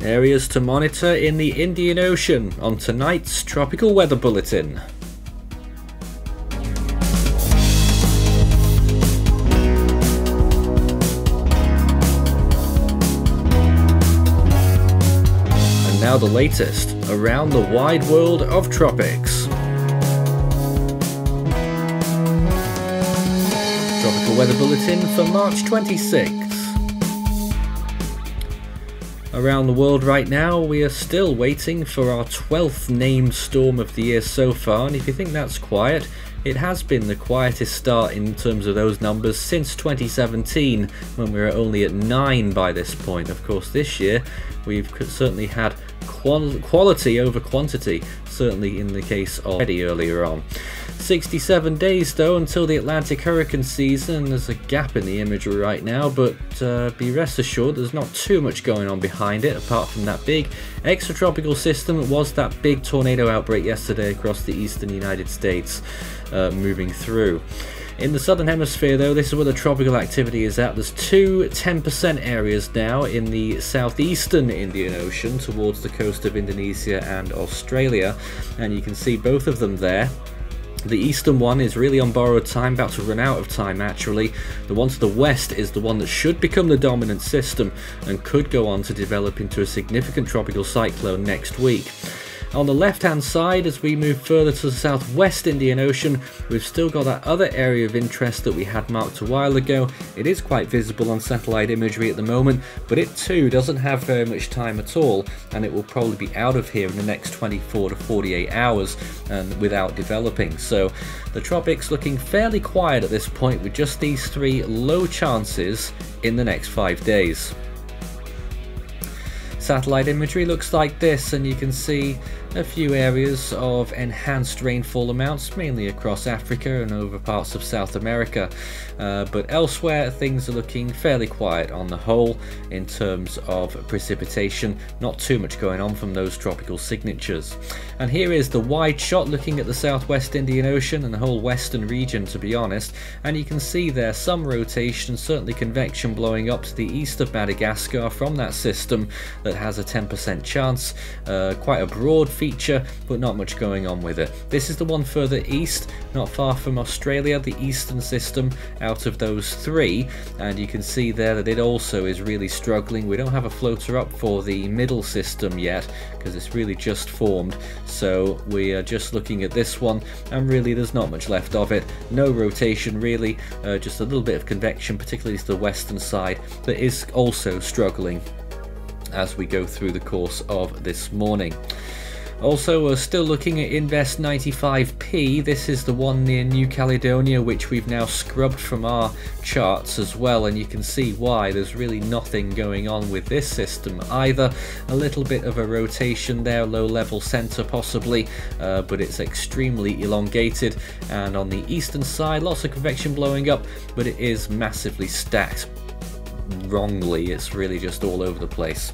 Areas to monitor in the Indian Ocean on tonight's Tropical Weather Bulletin. And now the latest around the wide world of tropics. Tropical Weather Bulletin for March 26th. Around the world right now, we are still waiting for our 12th named storm of the year so far, and if you think that's quiet, it has been the quietest start in terms of those numbers since 2017, when we were only at 9 by this point. Of course, this year we've certainly had quality over quantity, certainly in the case of Freddy earlier on. 67 days though until the Atlantic hurricane season. There's a gap in the imagery right now, but uh, be rest assured there's not too much going on behind it apart from that big extratropical system that was that big tornado outbreak yesterday across the eastern United States uh, moving through. In the southern hemisphere though, this is where the tropical activity is at. There's two 10% areas now in the southeastern Indian Ocean towards the coast of Indonesia and Australia, and you can see both of them there. The eastern one is really on borrowed time, about to run out of time actually. The one to the west is the one that should become the dominant system and could go on to develop into a significant tropical cyclone next week. On the left hand side, as we move further to the southwest Indian Ocean, we've still got that other area of interest that we had marked a while ago. It is quite visible on satellite imagery at the moment, but it too doesn't have very much time at all, and it will probably be out of here in the next 24 to 48 hours and without developing. So the tropics looking fairly quiet at this point with just these three low chances in the next five days. Satellite imagery looks like this and you can see a few areas of enhanced rainfall amounts, mainly across Africa and over parts of South America. Uh, but elsewhere, things are looking fairly quiet on the whole in terms of precipitation. Not too much going on from those tropical signatures. And here is the wide shot looking at the southwest Indian Ocean and the whole western region, to be honest. And you can see there some rotation, certainly convection blowing up to the east of Madagascar from that system that has a 10% chance. Uh, quite a broad feature, but not much going on with it. This is the one further east, not far from Australia, the eastern system out of those three, and you can see there that it also is really struggling. We don't have a floater up for the middle system yet, because it's really just formed, so we are just looking at this one, and really there's not much left of it. No rotation really, uh, just a little bit of convection, particularly to the western side, that is also struggling as we go through the course of this morning. Also, we're still looking at Invest 95p. This is the one near New Caledonia, which we've now scrubbed from our charts as well, and you can see why. There's really nothing going on with this system either. A little bit of a rotation there, low level center possibly, uh, but it's extremely elongated. And on the eastern side, lots of convection blowing up, but it is massively stacked wrongly. It's really just all over the place.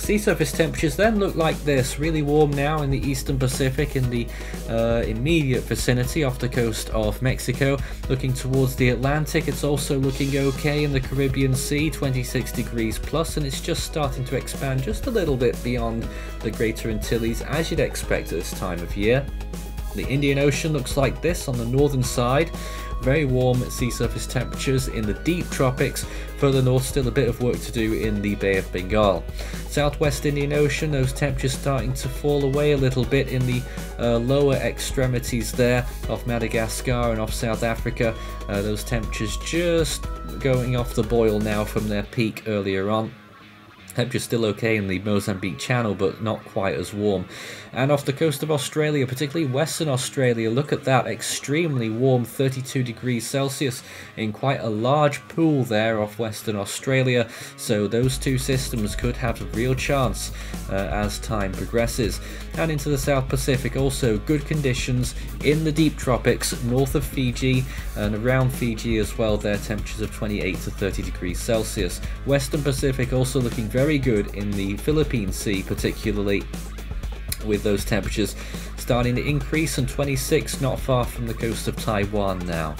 Sea surface temperatures then look like this, really warm now in the eastern Pacific in the uh, immediate vicinity off the coast of Mexico. Looking towards the Atlantic, it's also looking okay in the Caribbean Sea, 26 degrees plus, and it's just starting to expand just a little bit beyond the Greater Antilles as you'd expect at this time of year. The Indian Ocean looks like this on the northern side very warm sea surface temperatures in the deep tropics. Further north, still a bit of work to do in the Bay of Bengal. Southwest Indian Ocean, those temperatures starting to fall away a little bit in the uh, lower extremities there off Madagascar and off South Africa. Uh, those temperatures just going off the boil now from their peak earlier on. Temperature's still okay in the Mozambique Channel, but not quite as warm. And off the coast of Australia, particularly Western Australia, look at that extremely warm 32 degrees Celsius in quite a large pool there off Western Australia. So those two systems could have a real chance uh, as time progresses. And into the South Pacific, also good conditions in the deep tropics north of Fiji and around Fiji as well. There temperatures of 28 to 30 degrees Celsius. Western Pacific also looking very good in the Philippine Sea, particularly with those temperatures starting to increase and 26 not far from the coast of Taiwan now.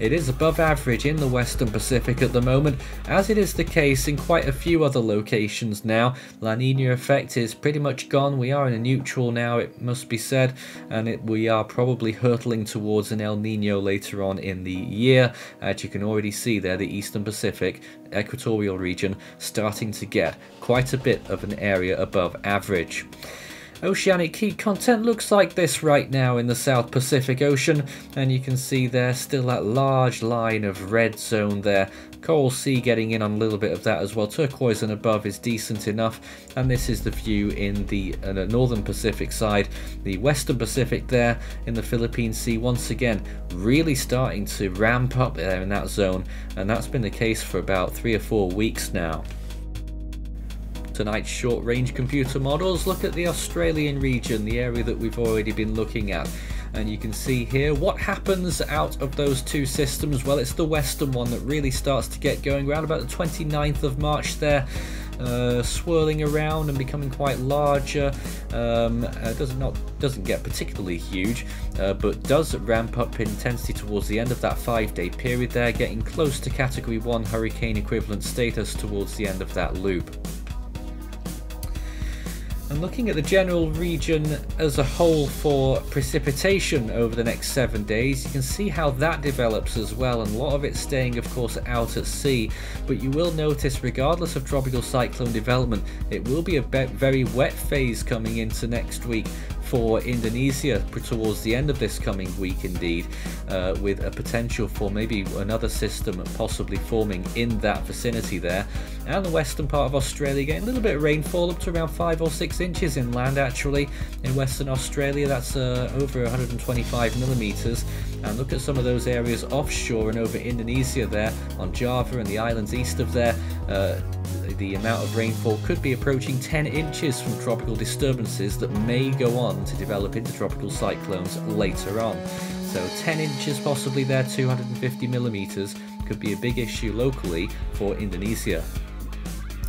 It is above average in the Western Pacific at the moment, as it is the case in quite a few other locations now. La Nina effect is pretty much gone. We are in a neutral now, it must be said, and it, we are probably hurtling towards an El Nino later on in the year. As you can already see there, the Eastern Pacific equatorial region starting to get quite a bit of an area above average. Oceanic heat content looks like this right now in the South Pacific Ocean, and you can see there still that large line of red zone there. Coral Sea getting in on a little bit of that as well. Turquoise and above is decent enough, and this is the view in the uh, Northern Pacific side. The Western Pacific there in the Philippine Sea once again really starting to ramp up there in that zone, and that's been the case for about three or four weeks now. Tonight's short range computer models look at the Australian region, the area that we've already been looking at. And you can see here what happens out of those two systems. Well, it's the western one that really starts to get going around about the 29th of March there. Uh, swirling around and becoming quite larger. Um, uh, does not doesn't get particularly huge, uh, but does ramp up in intensity towards the end of that five-day period. There, getting close to Category One hurricane equivalent status towards the end of that loop. And looking at the general region as a whole for precipitation over the next seven days, you can see how that develops as well, and a lot of it staying, of course, out at sea. But you will notice, regardless of tropical cyclone development, it will be a very wet phase coming into next week for Indonesia towards the end of this coming week, indeed, uh, with a potential for maybe another system possibly forming in that vicinity there. And the western part of Australia getting a little bit of rainfall, up to around 5 or 6 inches inland actually. In Western Australia, that's uh, over 125 millimetres. And look at some of those areas offshore and over Indonesia there on Java and the islands east of there. Uh, the amount of rainfall could be approaching 10 inches from tropical disturbances that may go on to develop into tropical cyclones later on. So 10 inches possibly there, 250 millimeters, could be a big issue locally for Indonesia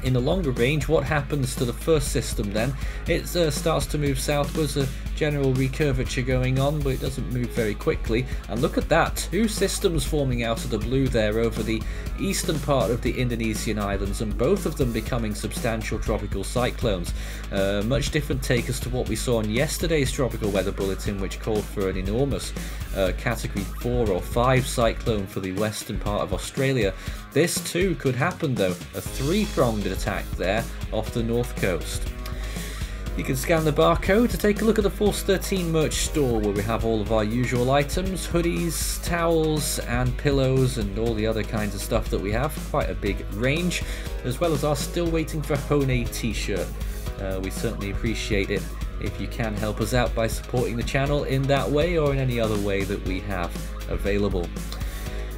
in the longer range, what happens to the first system then? It uh, starts to move southwards, a general recurvature going on, but it doesn't move very quickly. And look at that, two systems forming out of the blue there over the eastern part of the Indonesian islands, and both of them becoming substantial tropical cyclones. Uh, much different take as to what we saw in yesterday's tropical weather bulletin, which called for an enormous uh, category 4 or 5 cyclone for the western part of Australia. This too could happen though, a three-pronged attack there off the north coast. You can scan the barcode to take a look at the Force 13 merch store where we have all of our usual items, hoodies, towels and pillows and all the other kinds of stuff that we have, quite a big range, as well as our still waiting for Hone t-shirt. Uh, we certainly appreciate it if you can help us out by supporting the channel in that way or in any other way that we have available.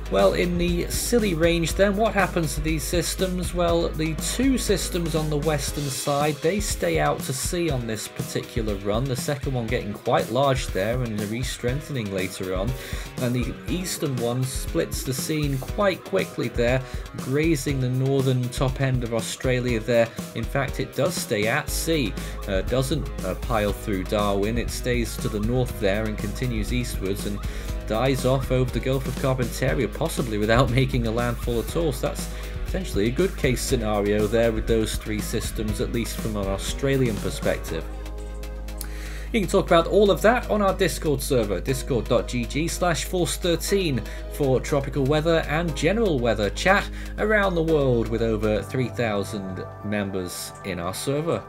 Well, in the silly range then, what happens to these systems? Well, the two systems on the western side, they stay out to sea on this particular run. The second one getting quite large there and re-strengthening later on. And the eastern one splits the scene quite quickly there, grazing the northern top end of Australia there. In fact, it does stay at sea, uh, doesn't uh, pile through Darwin. It stays to the north there and continues eastwards and dies off over the Gulf of Carpentaria, possibly without making a landfall at all. So that's potentially a good case scenario there with those three systems, at least from an Australian perspective. You can talk about all of that on our Discord server, discord.gg slash force13 for tropical weather and general weather chat around the world with over 3,000 members in our server.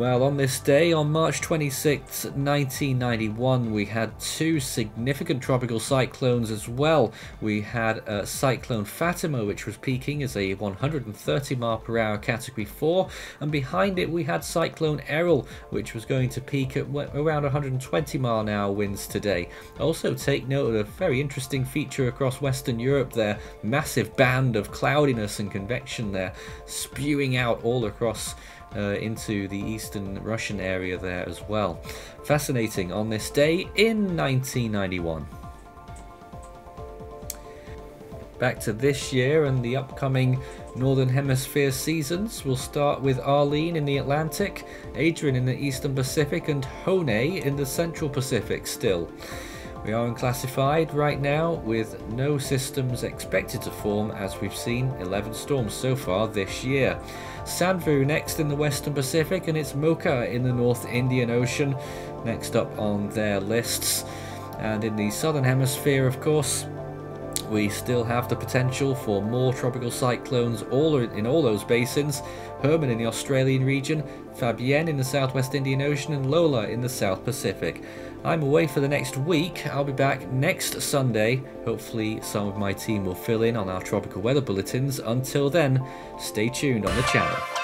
Well, on this day, on March 26, 1991, we had two significant tropical cyclones as well. We had uh, Cyclone Fatima, which was peaking as a 130 mile per hour Category 4, and behind it we had Cyclone Errol, which was going to peak at around 120 mile an hour winds today. Also, take note of a very interesting feature across Western Europe there massive band of cloudiness and convection there, spewing out all across uh, into the eastern Russian area there as well. Fascinating on this day in 1991. Back to this year and the upcoming Northern Hemisphere seasons, we'll start with Arlene in the Atlantic, Adrian in the Eastern Pacific, and Hone in the Central Pacific still. We are unclassified right now with no systems expected to form as we've seen 11 storms so far this year. Sanvu next in the Western Pacific and it's Mocha in the North Indian Ocean next up on their lists. And in the Southern Hemisphere of course we still have the potential for more tropical cyclones all in all those basins. Herman in the Australian region, Fabien in the southwest Indian Ocean, and Lola in the South Pacific. I'm away for the next week. I'll be back next Sunday. Hopefully, some of my team will fill in on our tropical weather bulletins. Until then, stay tuned on the channel.